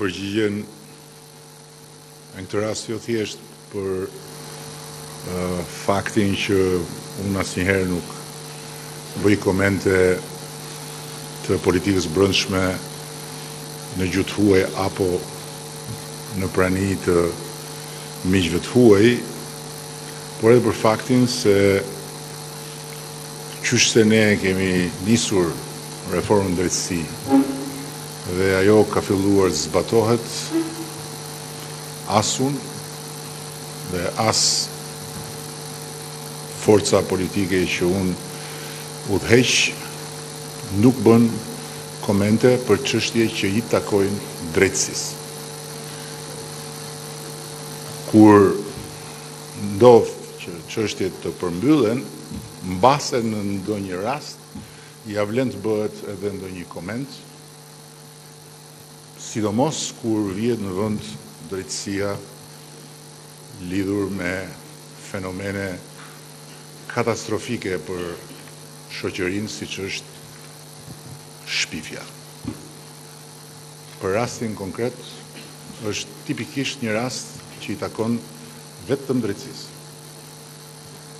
përgjigjen në këtë rast jo thjesht për faktin që unë asnjëherë nuk bëj komente të politikës së brendshme në gjuhë të huaj apo në prani të miqve të huaj, por edhe për faktin se qysh se ne kemi nisur reformën në drejtësi, Dhe ajo ka filluar të zbatohet, as unë dhe as forca politike që unë udhëheq nuk bën komente për çështje që i takojnë drejtësisë. Kur ndodh që çështje të përmbyllen, mbase në ndonjë rast, Ia vlen të bëhet edhe ndonjë koment, sidomos kur vihet në vend drejtësia lidhur me fenomene katastrofike për shoqërinë siç është shpifja. Për rastin konkret është tipikisht një rast që i takon vetëm drejtësisë.